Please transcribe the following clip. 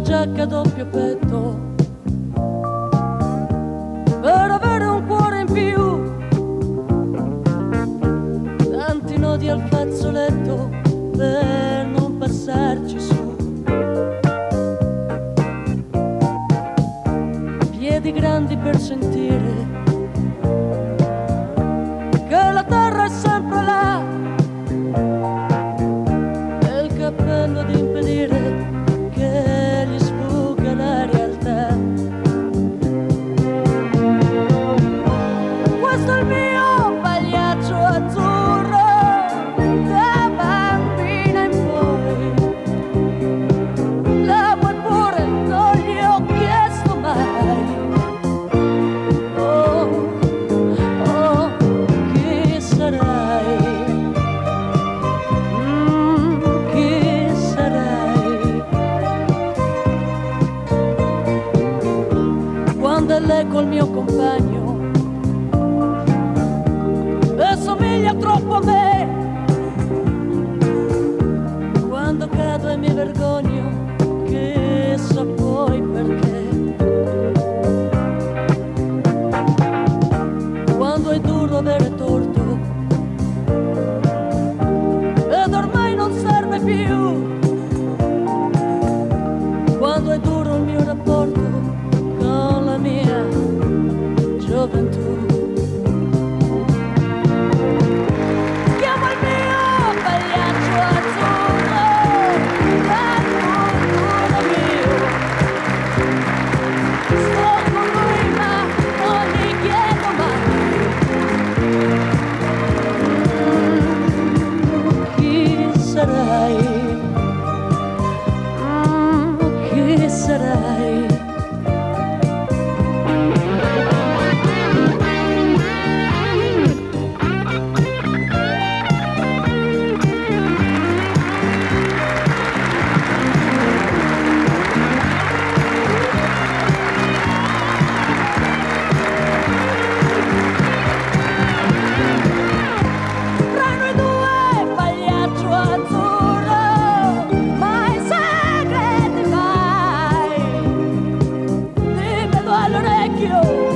giacca a doppio petto per avere un cuore in più. Tanti nodi al fazzoletto per non passarci su. Piedi grandi per sentire che la terra è sempre là. E il cappello ad impedire lei col mio compagno. E somiglia troppo a me. Quando cado e mi vergogno che so poi perché. Quando è duro avere torto you.